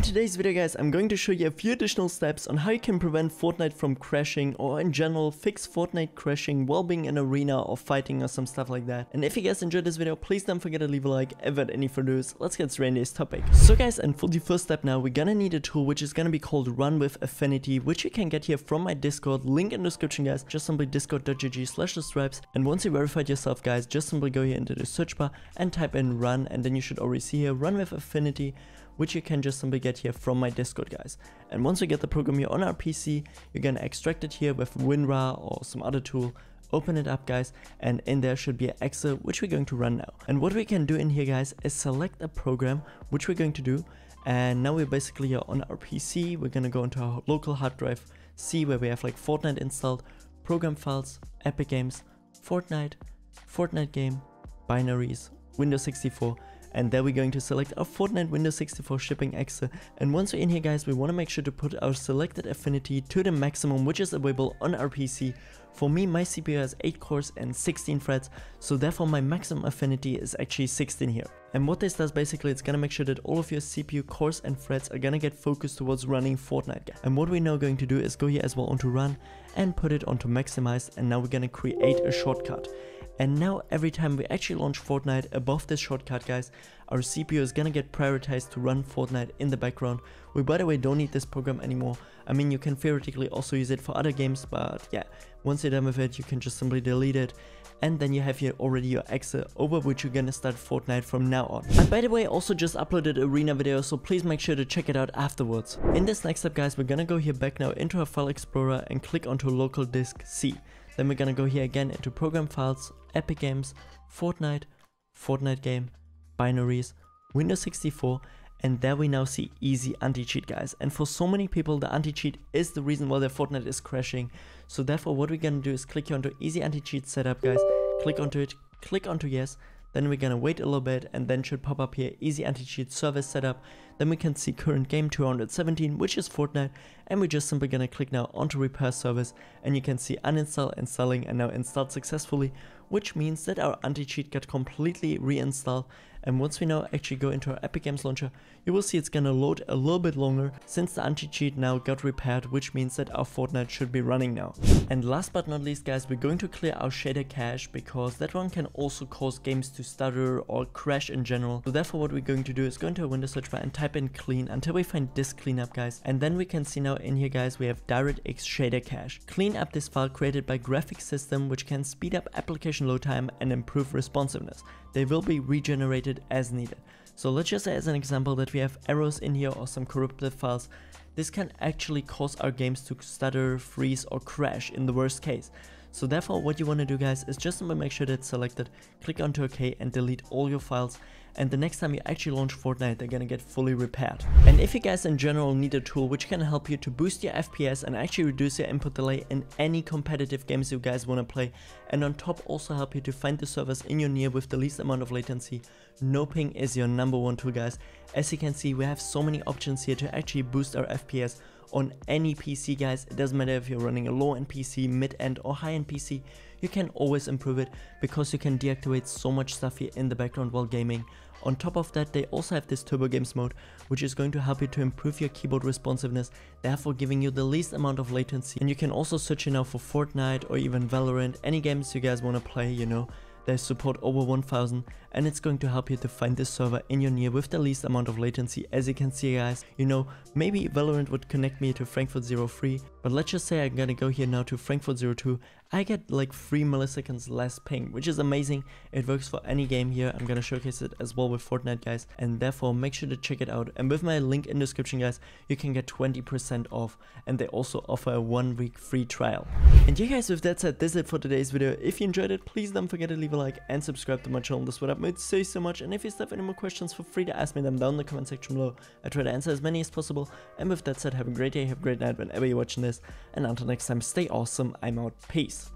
In today's video guys, I'm going to show you a few additional steps on how you can prevent Fortnite from crashing or in general fix Fortnite crashing while being in arena or fighting or some stuff like that. And if you guys enjoyed this video, please don't forget to leave a like. If without any further ado, let's get straight into this topic. So guys, and for the first step now, we're gonna need a tool which is gonna be called Run with Affinity, which you can get here from my Discord, link in the description guys, just simply discord.gg slash lestripez. And once you verified yourself guys, just simply go here into the search bar and type in run and then you should already see here Run with Affinity which you can just simply get here from my Discord guys. And once you get the program here on our PC, you're gonna extract it here with WinRAR or some other tool, open it up guys, and in there should be an exe which we're going to run now. And what we can do in here guys is select a program, which we're going to do, and now we're basically here on our PC, we're gonna go into our local hard drive, see where we have like Fortnite installed, program files, Epic Games, Fortnite, Fortnite game, binaries, Windows 64, and there we're going to select our Fortnite Windows 64 shipping exe and once we're in here guys we want to make sure to put our selected affinity to the maximum which is available on our PC. For me my CPU has 8 cores and 16 threads so therefore my maximum affinity is actually 16 here. And what this does basically it's gonna make sure that all of your CPU cores and threads are gonna get focused towards running Fortnite. And what we're now going to do is go here as well onto run and put it onto maximize and now we're gonna create a shortcut. And now every time we actually launch Fortnite above this shortcut guys, our CPU is gonna get prioritized to run Fortnite in the background. We by the way don't need this program anymore. I mean you can theoretically also use it for other games but yeah, once you're done with it you can just simply delete it and then you have here already your exe over which you're gonna start Fortnite from now on. I by the way I also just uploaded arena video so please make sure to check it out afterwards. In this next step guys we're gonna go here back now into our file explorer and click onto local disk C. Then we're gonna go here again into program files, Epic Games, Fortnite, Fortnite game, binaries, Windows 64, and there we now see easy anti-cheat guys. And for so many people the anti-cheat is the reason why their Fortnite is crashing. So therefore what we're gonna do is click here onto easy anti-cheat setup guys, click onto it, click onto yes, then we're gonna wait a little bit and then should pop up here easy anti-cheat service setup. Then we can see current game 217 which is Fortnite and we're just simply gonna click now onto repair service and you can see uninstall, installing and now installed successfully which means that our anti-cheat got completely reinstalled and once we now actually go into our Epic Games launcher, you will see it's gonna load a little bit longer since the anti-cheat now got repaired, which means that our Fortnite should be running now. And last but not least guys, we're going to clear our shader cache because that one can also cause games to stutter or crash in general. So therefore what we're going to do is go into a Windows search bar and type in clean until we find disk cleanup guys. And then we can see now in here guys, we have DirectX shader cache. Clean up this file created by Graphics System which can speed up application load time and improve responsiveness. They will be regenerated as needed. So let's just say as an example that we have errors in here or some corrupted files. This can actually cause our games to stutter, freeze or crash in the worst case. So therefore what you want to do guys is just make sure that it's selected, click onto OK and delete all your files and the next time you actually launch Fortnite they're gonna get fully repaired. And if you guys in general need a tool which can help you to boost your FPS and actually reduce your input delay in any competitive games you guys wanna play and on top also help you to find the servers in your near with the least amount of latency, NoPing is your number one tool guys. As you can see we have so many options here to actually boost our FPS on any PC guys, it doesn't matter if you're running a low-end PC, mid-end or high-end PC, you can always improve it because you can deactivate so much stuff here in the background while gaming. On top of that, they also have this Turbo Games mode, which is going to help you to improve your keyboard responsiveness, therefore giving you the least amount of latency. And you can also search it now for Fortnite or even Valorant, any games you guys want to play, you know. They support over 1000 and it's going to help you to find this server in your near with the least amount of latency as you can see guys. You know, maybe Valorant would connect me to Frankfurt 03, but let's just say I'm gonna go here now to Frankfurt 02, I get like 3 milliseconds less ping, which is amazing. It works for any game here, I'm gonna showcase it as well with Fortnite guys, and therefore make sure to check it out. And with my link in the description guys, you can get 20% off, and they also offer a 1 week free trial. And yeah guys, with that said, this is it for today's video. If you enjoyed it, please don't forget to leave a like and subscribe to my channel, this would help me so so much. And if you still have any more questions, feel free to ask me them down in the comment section below. I try to answer as many as possible. And with that said, have a great day, have a great night whenever you're watching this. And until next time, stay awesome. I'm out. Peace.